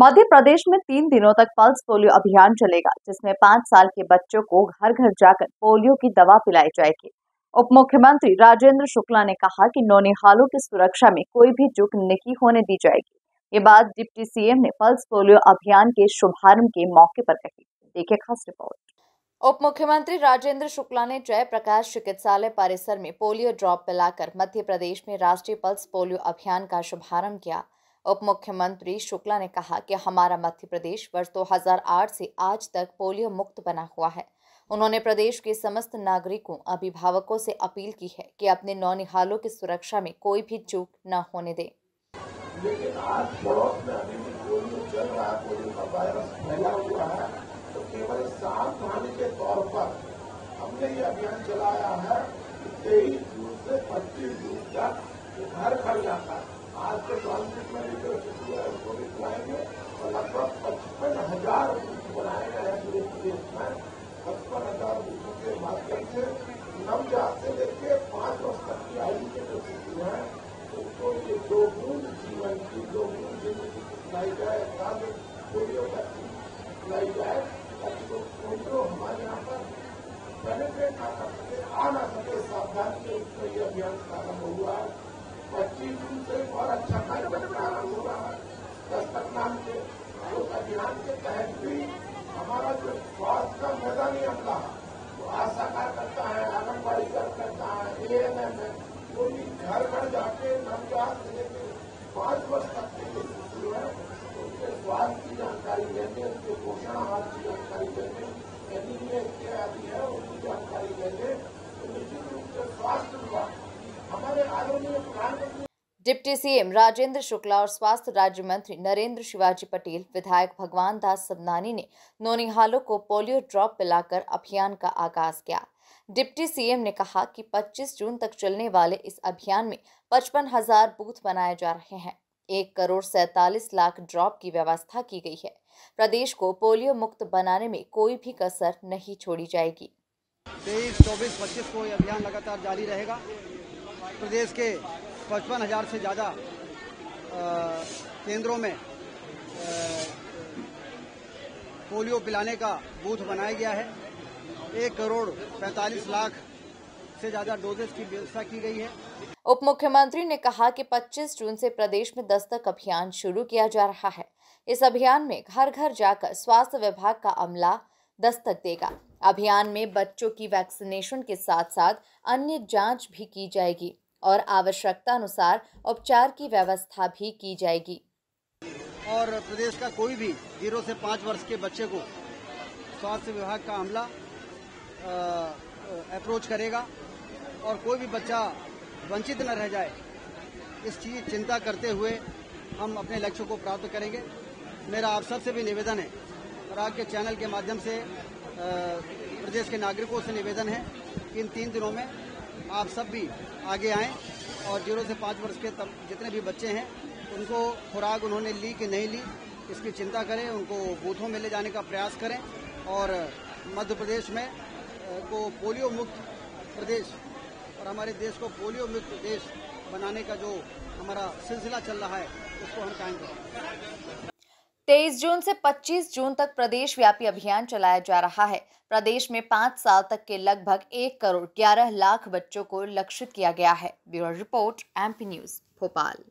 मध्य प्रदेश में तीन दिनों तक पल्स पोलियो अभियान चलेगा, जिसमें पाँच साल के बच्चों को घर घर जाकर पोलियो की दवा पिलाई जाएगी। उप मुख्यमंत्री राजेंद्र शुक्ला ने कहा कि नौनिहालों की सुरक्षा में कोई भी चूक नहीं होने दी जाएगी। ये बात डिप्टी सीएम ने पल्स पोलियो अभियान के शुभारंभ के मौके पर कही। देखिए खास रिपोर्ट। उप मुख्यमंत्री राजेंद्र शुक्ला ने जयप्रकाश चिकित्सालय परिसर में पोलियो ड्रॉप पिलाकर मध्य प्रदेश में राष्ट्रीय पल्स पोलियो अभियान का शुभारंभ किया। उप मुख्यमंत्री शुक्ला ने कहा कि हमारा मध्य प्रदेश वर्ष 2008 से आज तक पोलियो मुक्त बना हुआ है। उन्होंने प्रदेश के समस्त नागरिकों, अभिभावकों से अपील की है कि अपने नौनिहालों की सुरक्षा में कोई भी चूक न होने दें। लेकिन आज में अभी भी पोलियो चल रहा है, पोलियो का वायरस फैला हुआ है। तो केवल के तौर पर हमने ये अभियान चलाया है तेईस जून से पच्चीस जून तक घर घर जाता है। आज के ट्रांसिट में जो है उसको भी खिलाएँगे और लगभग पचपन हज़ार बनाए गए हैं पूरे प्रदेश में पचपन हज़ार बूथों के माध्यम से नवजात से लेकर पाँच वर्ष तक की आयु के जो शिशु है उनको ये दो बूंद जीवन की दो बूंद ज़िंदगी की जाए तब पोलियो वैक्सीन खिलाई जाए ताकि वो पोलियो हमारे यहाँ पर पेनेट्रेट ना कर सके आ ना सके सावधानी के रूप में ये अभियान प्रारंभ हुआ है पच्चीस जून से बहुत अच्छा कार्यक्रम प्रारंभ हो रहा है दस्तक नाम के उस अभियान के तहत भी हमारा जो स्वास्थ्य का मैदानी अपना जो आशा कार्यकर्ता है आंगनबाड़ी कार्यकर्ता है एएनएम है वो भी घर घर जाके नवजात से लेकर पाँच वर्ष तक के जो शिशु है उनके स्वास्थ्य की जानकारी लेंगे उनके पोषण आहार की जानकारी लेंगे एनीमिया इत्यादि है उनकी जानकारी लेंगे तो निश्चित रूप से स्वास्थ्य विभाग डिप्टी सीएम राजेंद्र शुक्ला और स्वास्थ्य राज्य मंत्री नरेंद्र शिवाजी पटेल, विधायक भगवान दास सबनानी ने नोनिहालों को पोलियो ड्रॉप पिलाकर अभियान का आगाज़ किया। डिप्टी सीएम ने कहा कि 25 जून तक चलने वाले इस अभियान में पचपन हज़ार बूथ बनाए जा रहे हैं। एक करोड़ सैतालीस लाख ड्रॉप की व्यवस्था की गई है। प्रदेश को पोलियो मुक्त बनाने में कोई भी कसर नहीं छोड़ी जाएगी। तेईस, चौबीस, पच्चीस को अभियान लगातार जारी रहेगा। प्रदेश के पचपन हज़ार से ज़्यादा केंद्रों में पोलियो पिलाने का बूथ बनाया गया है। एक करोड़ पैंतालीस लाख से ज़्यादा डोजेस की व्यवस्था की गई है। उप मुख्यमंत्री ने कहा कि 25 जून से प्रदेश में दस्तक अभियान शुरू किया जा रहा है। इस अभियान में घर घर जाकर स्वास्थ्य विभाग का अमला दस्तक देगा। अभियान में बच्चों की वैक्सीनेशन के साथ साथ अन्य जाँच भी की जाएगी। और आवश्यकता अनुसार उपचार की व्यवस्था भी की जाएगी। और प्रदेश का कोई भी ज़ीरो से पाँच वर्ष के बच्चे को स्वास्थ्य विभाग का अमला अप्रोच करेगा और कोई भी बच्चा वंचित न रह जाए, इस चीज़ चिंता करते हुए हम अपने लक्ष्य को प्राप्त करेंगे। मेरा आप सबसे भी निवेदन है और आपके चैनल के माध्यम से प्रदेश के नागरिकों से निवेदन है कि इन तीन दिनों में आप सब भी आगे आएँ और ज़ीरो से पाँच वर्ष के तब जितने भी बच्चे हैं, उनको खुराक उन्होंने ली कि नहीं ली, इसकी चिंता करें, उनको बूथों में ले जाने का प्रयास करें और मध्य प्रदेश में को पोलियो मुक्त प्रदेश और हमारे देश को पोलियो मुक्त देश बनाने का जो हमारा सिलसिला चल रहा है, उसको हम कायम करें। तेईस जून से 25 जून तक प्रदेश व्यापी अभियान चलाया जा रहा है। प्रदेश में पाँच साल तक के लगभग एक करोड़ ग्यारह लाख बच्चों को लक्षित किया गया है। Bureau report, MP news, Bhopal.